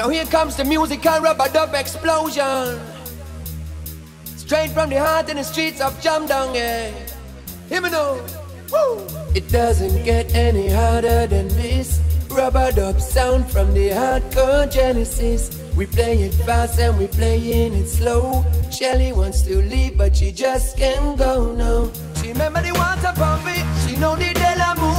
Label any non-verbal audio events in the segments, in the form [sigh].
Now here comes the musical rubber dub explosion. Straight from the heart in the streets of Jamdong, yeah. Hear me now. Woo! It doesn't get any harder than this. Rubber dub sound from the hardcore Genesis. We play it fast and we playing it slow. Shelly wants to leave, but she just can't go now. She remember the water pumping, she know the Delamove.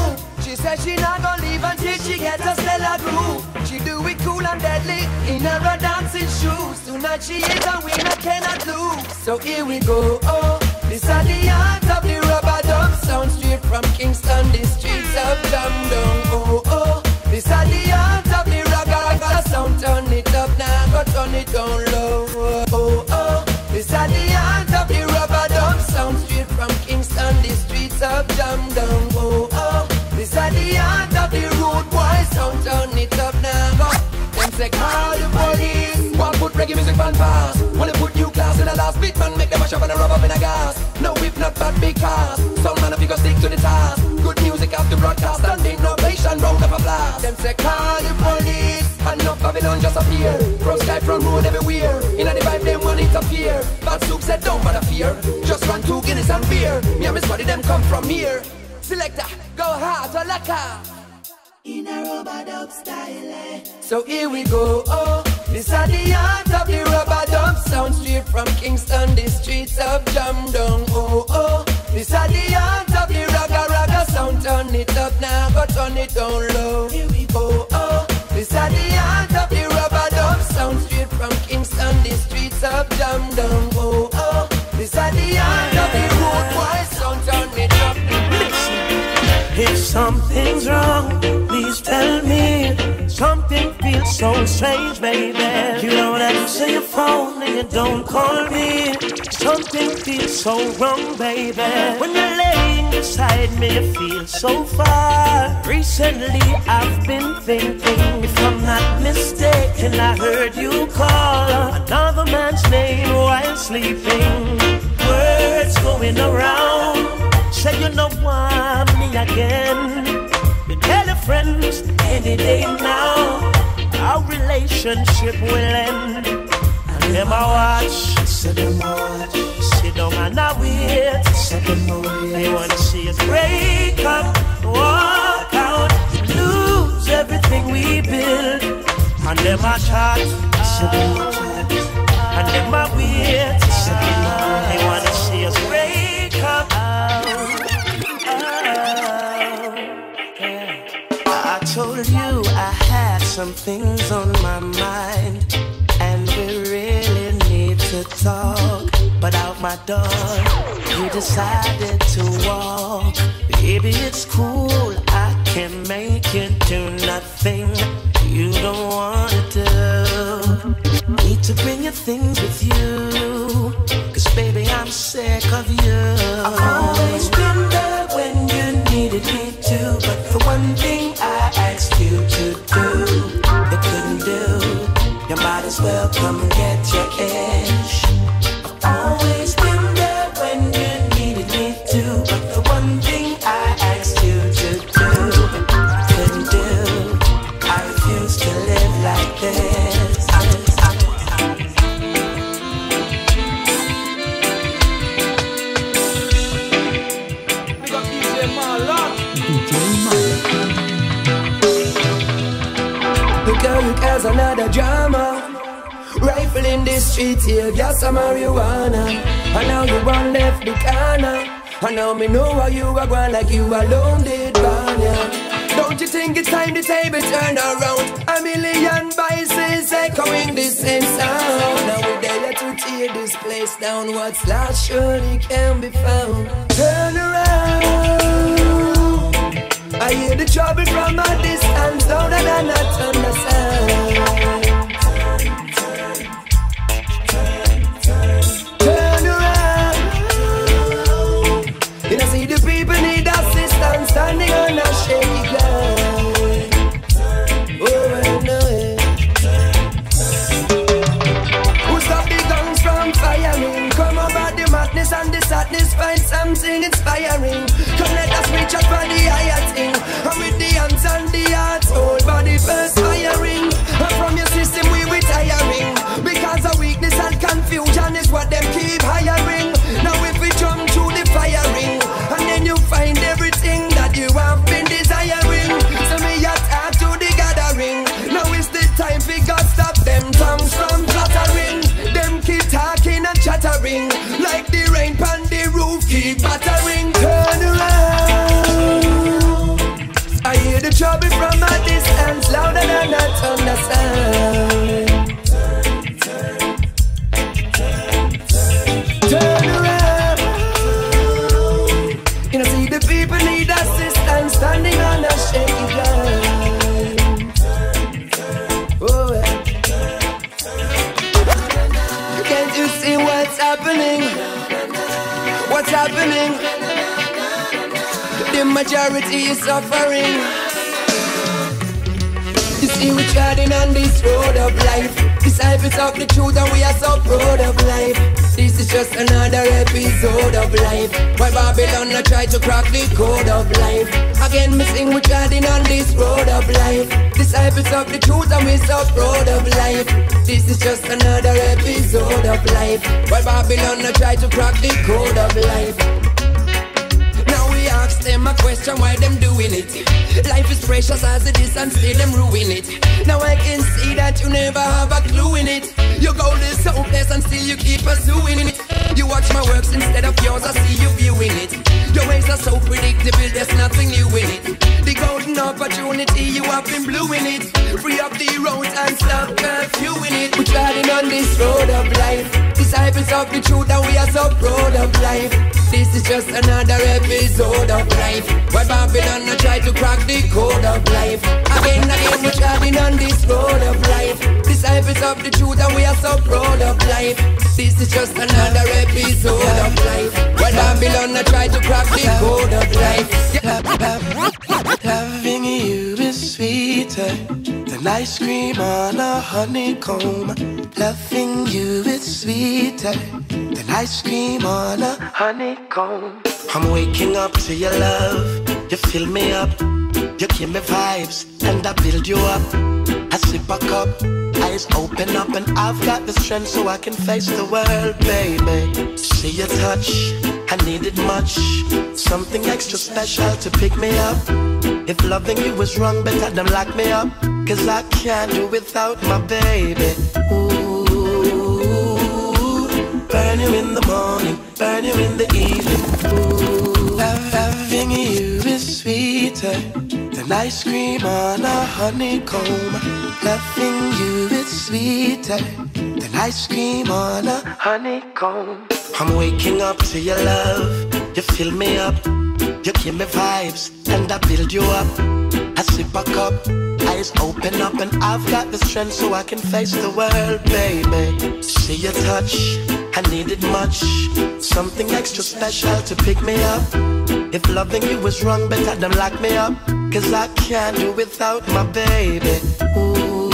She said she not gonna leave until she gets a stellar groove. She do it cool and deadly in her dancing shoes. Tonight she is a winner, cannot lose. So here we go. Oh, this is the art of the rubber dub sound straight from Kingston, the streets of Jamdong. Oh, oh, this is the art of the ragga sound. Turn it up now, go turn it down low. Reggae pass. Wanna put new class in the last beat Man make them a shove and a rub up in a gas. No if not bad big cars Some man if you go stick to the task. Good music after broadcast And innovation round of applause Them say call the police. And no Babylon just appear. From sky from road everywhere. In a vibe them want appear. Bad soup said don't bother fear. Just run two Guinness and beer. Me and my squad them come from here. Selector, go hard or lacquer. In a rubber dub style, eh? So here we go, oh. This are the art of the rubber dub. Sound straight from Kingston, the streets of Jamdong, oh, oh. This are the art of the ragga ragga. Sound Turn it up now, go turn it down low. Here we go, oh. This are the art of the rubber dub. Sound straight from Kingston, the streets of Jamdong, so strange, baby. You don't answer your phone and you don't call me. Something feels so wrong, baby. When you're laying beside me, you feel so far. Recently, I've been thinking, if I'm not mistaken, I heard you call another man's name while sleeping. Words going around. Say you know want me again. You tell your friends any day now. Our relationship will end. And them I watch. Say them I watch. Sit down and I wait. Say them I wait. They wanna see us break up, walk out, lose everything we build. And them I chat. Say them I chat. And them I wait. Things on my mind, and we really need to talk. But out my door, you decided to walk. Baby, it's cool, I can make you do nothing you don't wanna do. Need to bring your things with you, cause baby, I'm sick of you. I've to live like this. Another drama. Rifle in the streets marijuana. And now you one left the corner. And now me know how you are going like you alone Don't you think it's time the table turn around? A million voices echoing the same sound. Now we're there to tear this place down. What's lost surely can be found? Turn around. I hear the trouble from a distance, louder than a thunder sound. ring. Like the rain pan the roof keep battering. Turn around. I hear the trouble from a distance. Louder than I understand happening? The majority is suffering. You see, we're treading on this road of life. Disciples of the truth, and we are so proud of life. This is just another episode of life. Why Babylon not try to crack the code of life? Again, me sing, we're treading on this road of life. Disciples of the truth, and we're so proud of life. This is just another episode of life. Why Babylon not try to crack the code of life? Now we ask them a question why them doing it. Life is precious as it is and still them ruin it. Now I can see that you never have a clue in it. Your goal is hopeless and still you keep pursuing it. You watch my works instead of yours, I see you viewing of the truth, and we are so proud of life. This is just another episode of life. Where Babylon not try to crack the code of life. Again and again, we're treading on this road of life. Disciples of the truth, and we are so proud of life. This is just another episode of life. Where Babylon try to crack the code of life. Ice cream on a honeycomb. Loving you is sweeter than ice cream on a honeycomb. I'm waking up to your love. You fill me up. You give me vibes and I build you up. I sip a cup, eyes open up, and I've got the strength so I can face the world, baby. See your touch, I needed much. Something extra special to pick me up. If loving you was wrong, better than lock me up. Cause I can't do without my baby. Ooh, burn you in the morning, burn you in the evening. Ooh, loving you is sweeter than ice cream on a honeycomb. Loving you is sweeter than ice cream on a honeycomb. I'm waking up to your love. You fill me up. You give me vibes and I build you up. I sip a cup, open up, and I've got the strength so I can face the world, baby. See your touch, I needed much. Something extra special to pick me up. If loving you was wrong, better than lock me up. Cause I can't do without my baby. Ooh,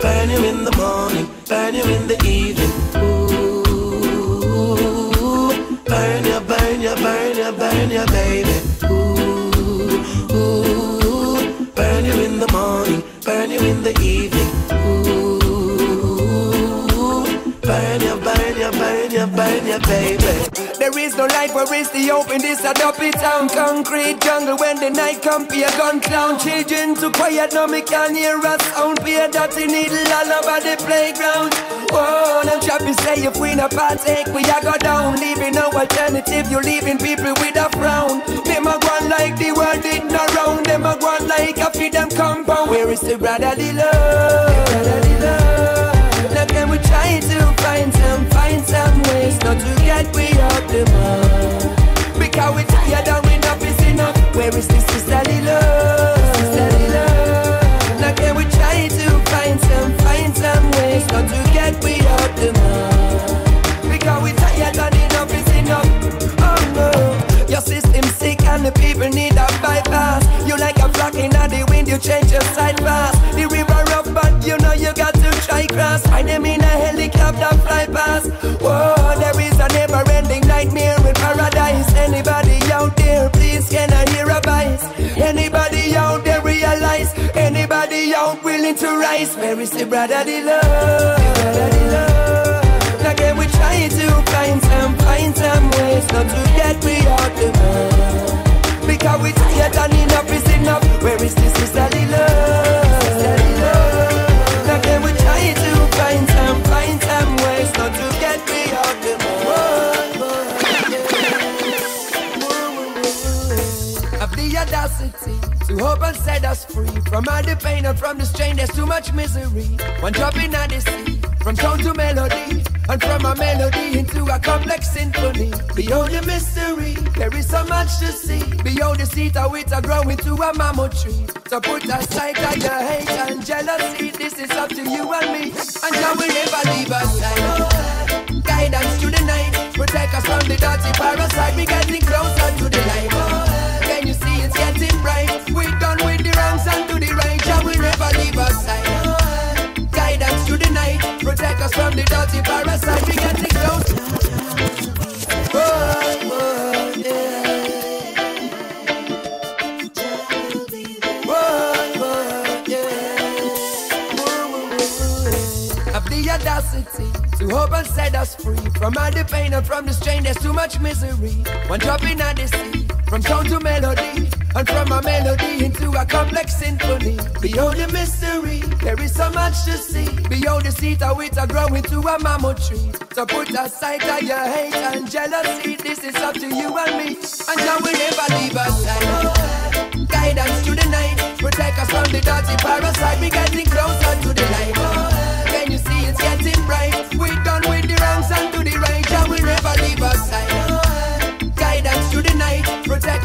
burn you in the morning, burn you in the evening. Ooh, burn you, burn you, burn you, burn you, baby. You, baby. There is no light where is the open, this a dopey town Concrete jungle when the night come be a gun clown. Children too quiet, now me can hear a sound. Be a dirty needle all over the playground. Whoa, them trappers say if we not partake, we a go down. Leaving no alternative, you leaving people with a frown. Them a go like the world didn't around. Them a go like a feed compound. Where is the? Brotherly love out to rise? Where is the brotherly love? Can we try to find some, find some ways Not to get we out the mud Because we tired and enough is enough Where is this sisterly love? To hope and set us free from all the pain and from the strain. There's too much misery. One drop in the sea, from tone to melody, and from a melody into a complex symphony. Beyond the mystery, there is so much to see. Beyond the seed, how it's a growing to a mammoth tree. So put aside all your hate and jealousy. This is up to you and me, and Jah will never leave us side. Guidance to the night, protect us from the dirty parasite. We're getting closer to the light. Getting bright? We done with the wrongs and to the right. Jah will never leave us side. Guidance to the night, protect us from the dirty parasite. We getting closer. Whoa, whoa, yeah. Audacity to hope and set us free from all the pain and from the strain. There's too much misery. One drop in the sea, from tone to melody, and from a melody into a complex symphony. Beyond the mystery, there is so much to see. Beyond the seed, how it's a growing to a mammoth tree. So put aside all your hate and jealousy. This is up to you and me, and Jah will never leave us side. Guidance to the night, protect us from the dirty parasite. We're getting closer to the light. Can you see it's getting bright? We're done with the wrongs and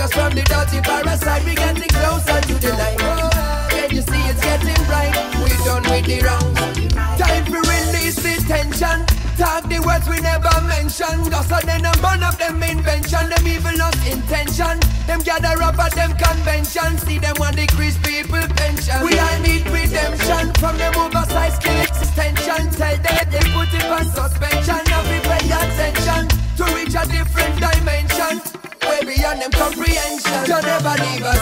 us from the dirty parasite. We getting closer to the light. Can you see it's getting bright? We done with the wrongs. Time to release the tension. Talk the words we never mention. Just so then a man of them invention. Them evil not intention. Them gather up at them convention. See them want decrease people pension. We all need redemption from them oversized kill extension. Tell them they put it on suspension. Now we pay attention to reach a different dimension. Way beyond them comprehension. Don't ever leave us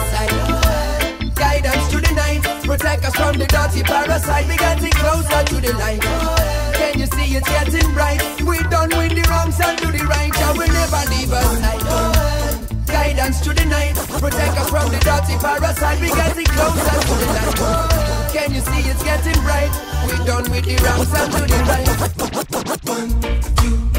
to the night, protect us from the dirty parasite. We getting closer to the light. Can you see it's getting bright? We done with the wrongs and do the right. I will never leave us side. Guidance to the night, protect us from the dirty parasite. We getting closer to the light. Can you see it's getting bright? We done with the wrongs and do the right. One, two,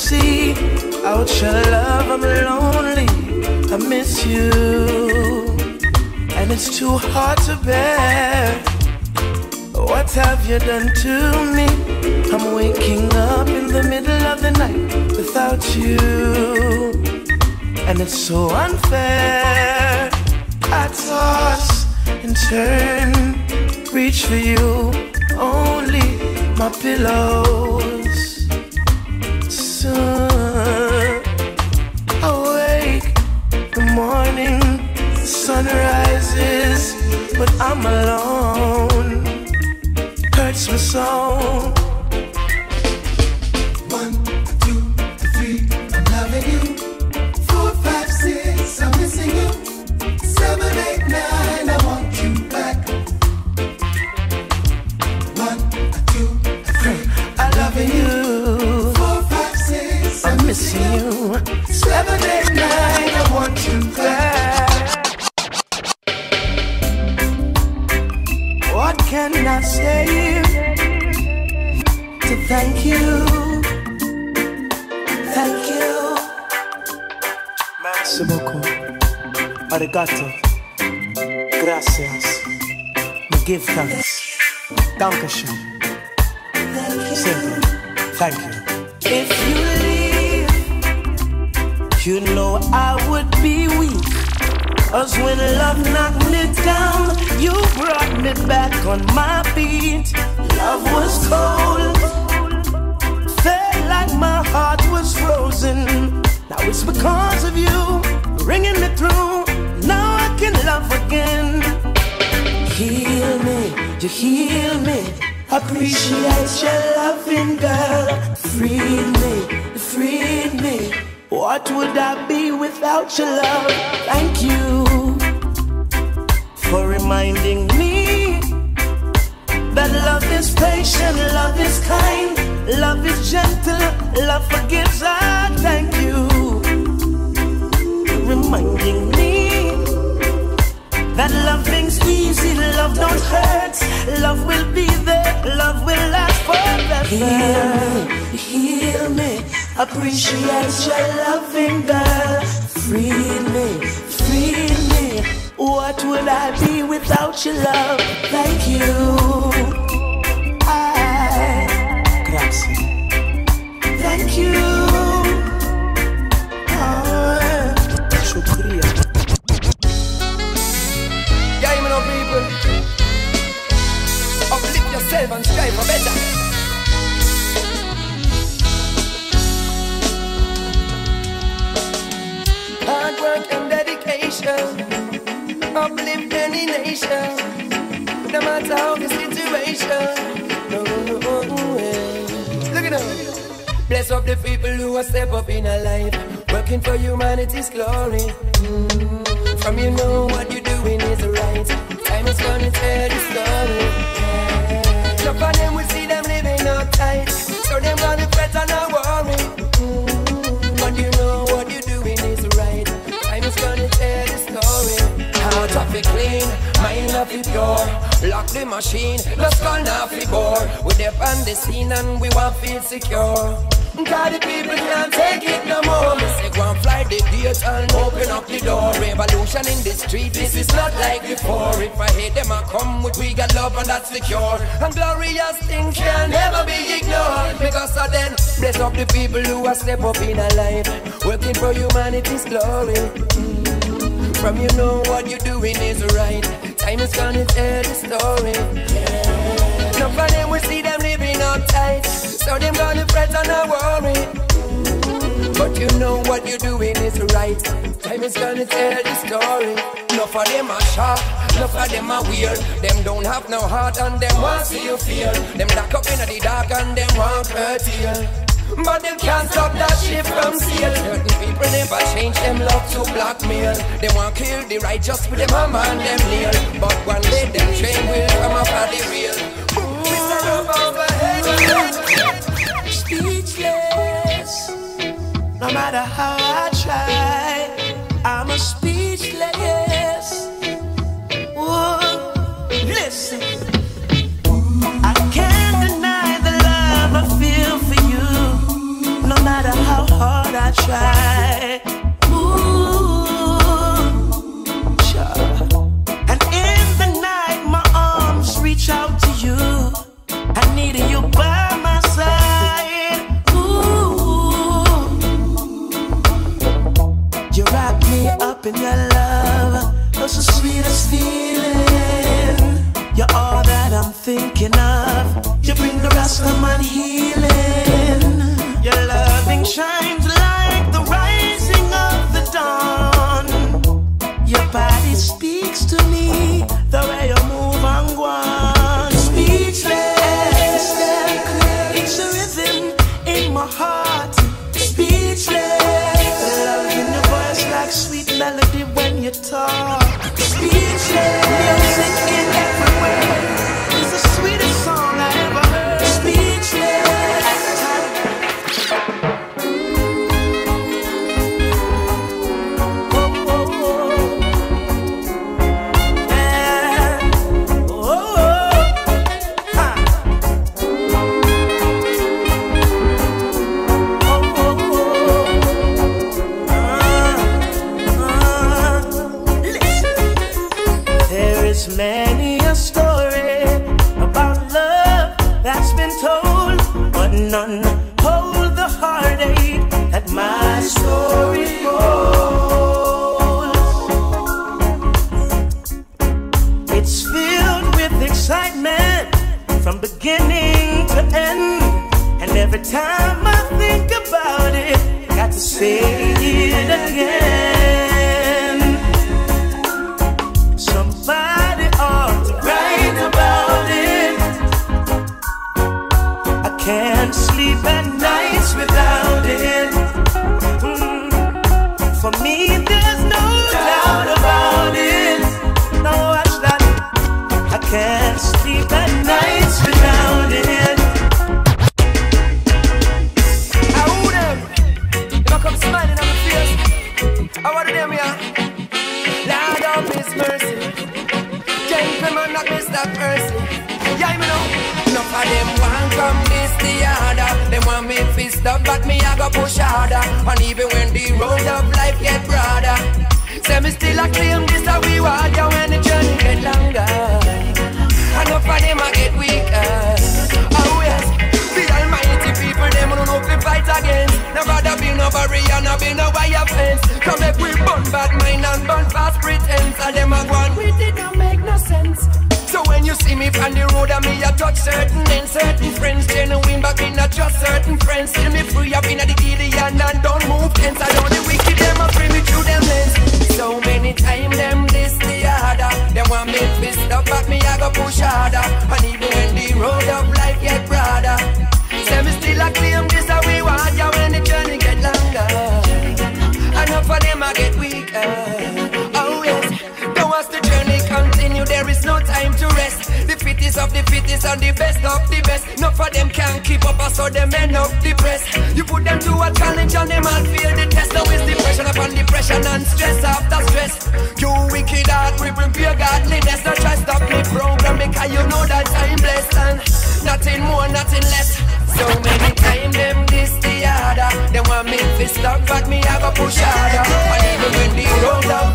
see. Out your love, I'm lonely. I miss you. And it's too hard to bear. What have you done to me? I'm waking up in the middle of the night without you. And it's so unfair. I toss and turn, reach for you, only my pillows. Awake, the morning sun rises, but I'm alone. Hurts me so. I say to thank you? Thank you. Merci beaucoup. Arigato. Gracias. We give thanks. Dankeschön. Simple. Thank you. If you leave, you know I would be weak. Cause when love knocked me down, you brought me back on my feet. Love was cold, felt like my heart was frozen. Now it's because of you, ringing me through. Now I can love again. Heal me, you heal me. Appreciate your loving girl. Freed me, freed me. What would I be without your love? Thank you for reminding me that love is patient, love is kind. Love is gentle, love forgives. I thank you. For reminding me that loving's easy, love don't hurt. Love will be there, love will last forever. Heal me, heal me. Appreciate your loving, girl. Free me, free me. What would I be without your love? Thank you. I, grazie. Thank you. Shukriya. Yeah, and strive for better. No matter how the situation. No, no, no. Look at them. Bless up the people who are step up in a life, working for humanity's glory. Mm. From you know what you're doing is right. Time is gonna tell the story. Yeah. Some of them will see them living uptight, so them gonna of it pure. Lock the machine, no skull not fi bore. We dep on the scene and we want feel secure. Cause the people can't take it no more. Me say go and fly the gate and open up the door. Revolution in the street, this is not like before. If I hate them, I come with we got love and that's the cure. And glorious things can never be ignored. Because of then, bless up the people who are step up in a life, working for humanity's glory. From you know what you're doing is right. Time is gonna tell the story. Yeah. None of them will see them living uptight, so them gonna fret and not worry. But you know what you're doing is right. Time is gonna tell the story. Enough of them are sharp, enough of them are weird. Them don't have no heart and them want see you feel. Them lock up in the dark and them want curtail. But them can't stop that ship from. Certain people never change them love to blackmail. They want kill the righteous with them hammer and them nail. But one day them train will come up at the overhead. speechless. No matter how I try, I'm a speechless. Bad mind and burn fast pretense. And them a go on. With it, don't make no sense. So when you see me on the road and me I touch certain and certain friends Genuine but me not just certain friends. Still me free up in the Gideon and don't move tense. I know the wicked them a free me through them lens. So many time them this the harder. Them want me fist up but me I go push harder. And even when the road of life get broader. Say me still a claim this a we want ya Enough of them I get weaker. Oh yes. Don't watch the journey continue There is no time to rest. The fittest of the fittest and the best of the best. None of them can keep up so them end up depressed. You put them to a challenge and them all feel the test. Now it's depression upon depression and stress after stress. You wicked heart we prepare godliness. Don't try stop me program because you know that I'm blessed. And nothing more, nothing less so many times them this the other Them want me to stop but me I go push harder. And even when the road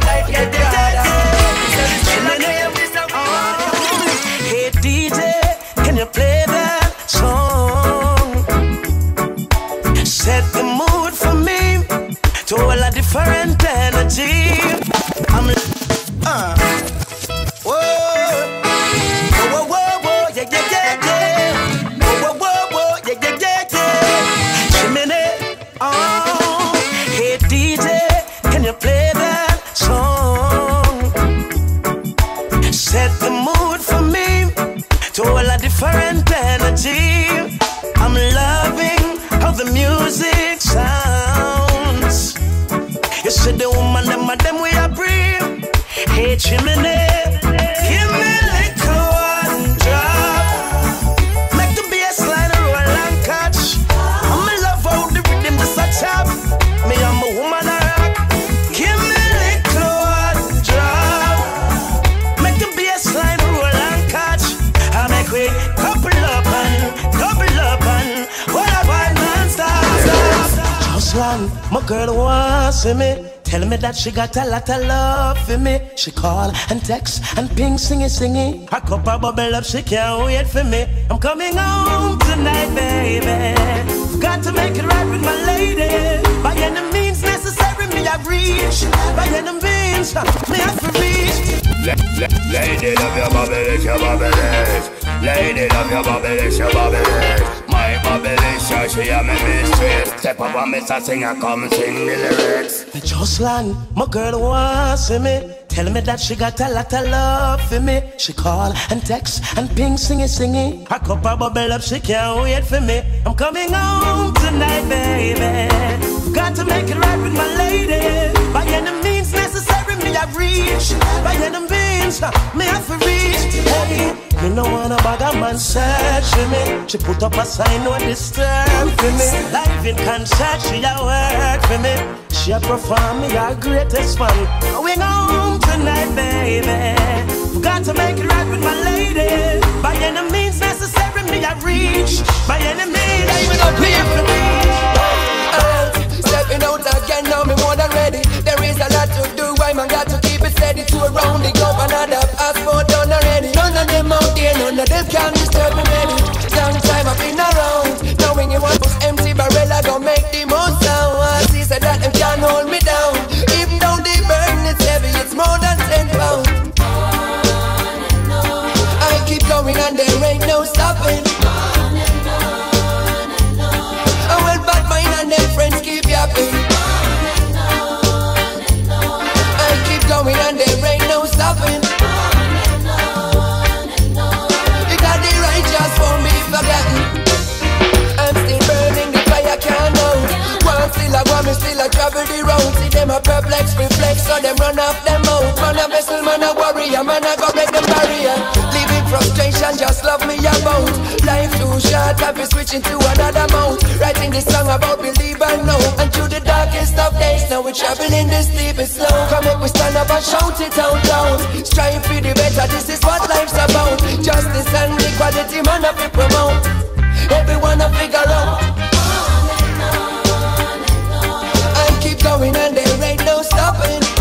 girl wants me. Tell me that she got a lot of love for me. She call and text and ping, singing, singing. Her cup of bubble up, she can't wait for me. I'm coming home tonight, baby. Got to make it right with my lady. By any means necessary, me I reach. By any means, uh, me have to reach. Lady, love your bubble, your bubble. Lady, love your bubble, your bubble. My bubble, sure she a mistress. Step up on me, so sing, singer, come sing the lyrics. Me just my girl wants me. Tell me that she got a lot of love for me. She call and text and ping, singing, singing. Her cup of bubble up, she can't wait for me. I'm coming home tonight, baby. Got to make it right with my lady. By any means necessary, me I reach. By any means, me have to reach. Hey, me no wanna bag a man search for me. She put up a sign, no disturb for me. Live in concert, she a work for me. She a perform me her greatest fan. Going home tonight, baby. Got to make it right with my lady. By any means necessary, me I reach. By any means, I even up here for me. Oh, Stepping out again, now me more than ready. There is a lot to do, why man got to it. To around the globe, another passport done already. None of them out there, none of them can disturb me. Long time I've been around, knowing want those empty barrel, I gon' make the most sound. I see said that them can't hold me down. Even though the burden is heavy, it's more than ten pounds. I keep going and there ain't no stopping. so them run off them mouth. Man a vessel, man a warrior, man a go break them barrier. Living frustration, just love me about. Life too short, I be switching to another mode. Writing this song about believe I know. And through the darkest of days, now we're traveling this deep and slow. Come up, we stand up and shout it out loud. Strive for the better, this is what life's about. Justice and equality, man, I be promote. Everyone I figure out. going and there ain't no stopping.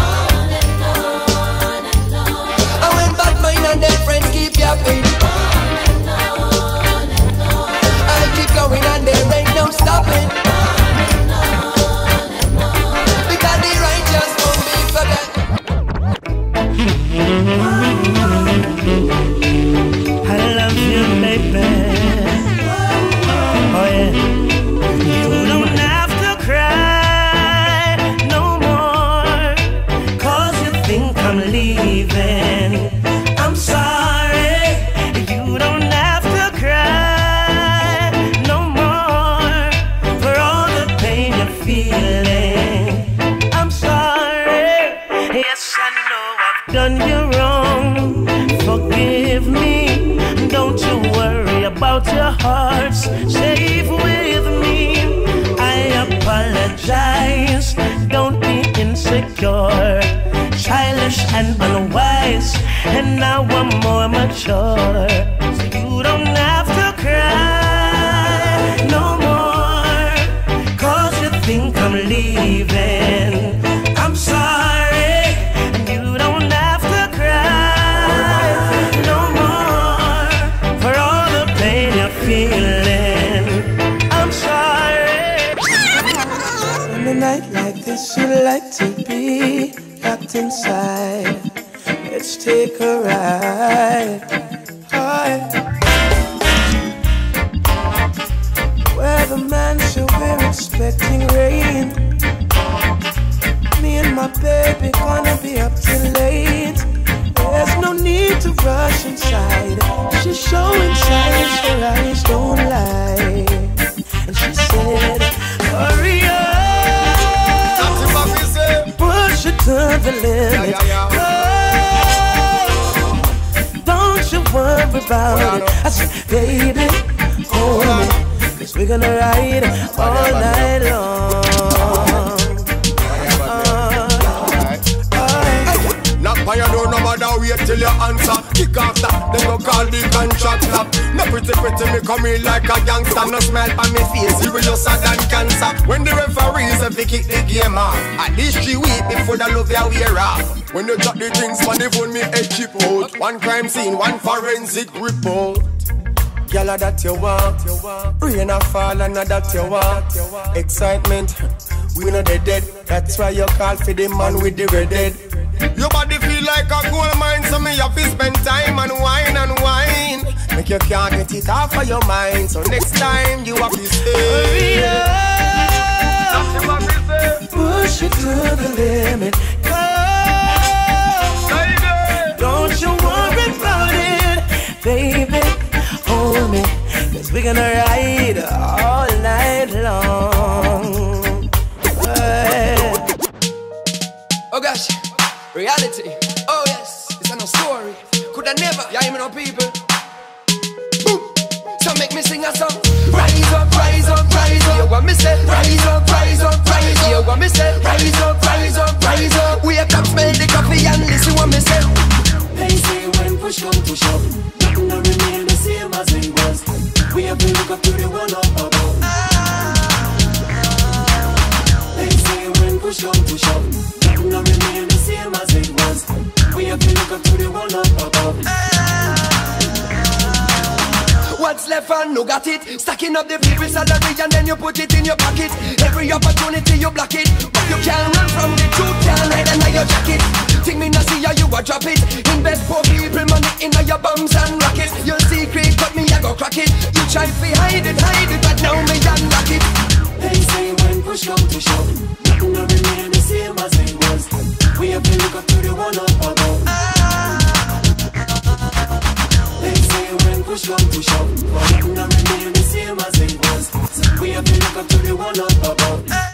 Childish and unwise, and now I'm more mature. So you don't have to cry no more, cause you think I'm leaving. Take a ride. High. Where the mansion we're expecting rain. Me and my baby gonna be up till late. There's no need to rush inside. She's showing signs her eyes don't lie. And she said, Hurry up, push it to the limit. About it. I said, baby, hold me. Cause we're gonna ride all night long. Matter wait till you answer. Kick off that, then go call the contractor. No pretty pretty, me come in like a gangster. No smile on me face, serious than cancer. When the referees have to kick the game off, at least three weeks before the love you wear off. When you drop the drinks on the phone, me head chip out. One crime scene, one forensic report. Gyal ah, that you want Rain a fall and a that you want Excitement [laughs] We know they dead That's why you call for the man with the red head Your body like a gold mine So me have to spend time and wine and wine. Make you can't get it off of your mind So next time you have to stay. Hurry and then you put it in your pocket. Every opportunity you block it, but you can't run from the truth, can't hide under your jacket. Think me not see how you a drop it. Invest for people money in your bums and rockets. Your secret, but me I go crack it. You try to hide it, hide it, but now me unlock it. They say when push come to shove, nothing will remain the same as it was. We have been looking through the one up above. Ah. They say when push come to shove, nothing will we have been looking to the one up above.